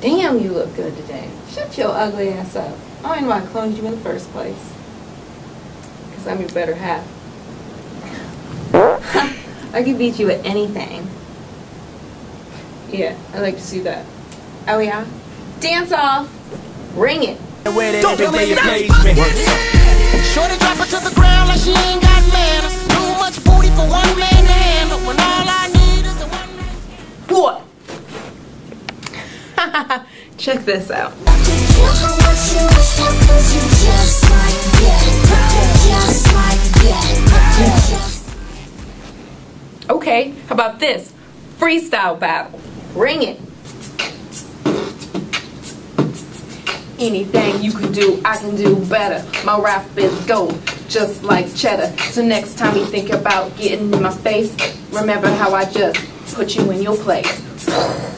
Damn, you look good today. Shut your ugly ass up. I don't know why I cloned you in the first place. Because I'm your better half. I could beat you at anything. Yeah, I'd like to see that. Oh yeah? Dance off! Ring it! Don't believe Shorty drop her to the ground like Check this out. Okay, how about this? Freestyle battle. Ring it. Anything you can do, I can do better. My rap is gold, just like cheddar. So next time you think about getting in my face, remember how I just put you in your place.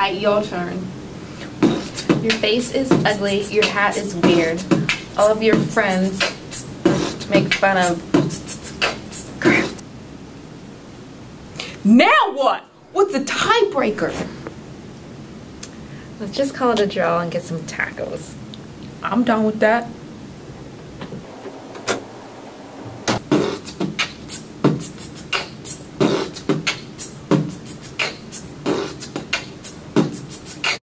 I, your turn. Your face is ugly, your hat is weird. All of your friends make fun of. Now what? What's the tiebreaker? Let's just call it a draw and get some tacos. I'm done with that.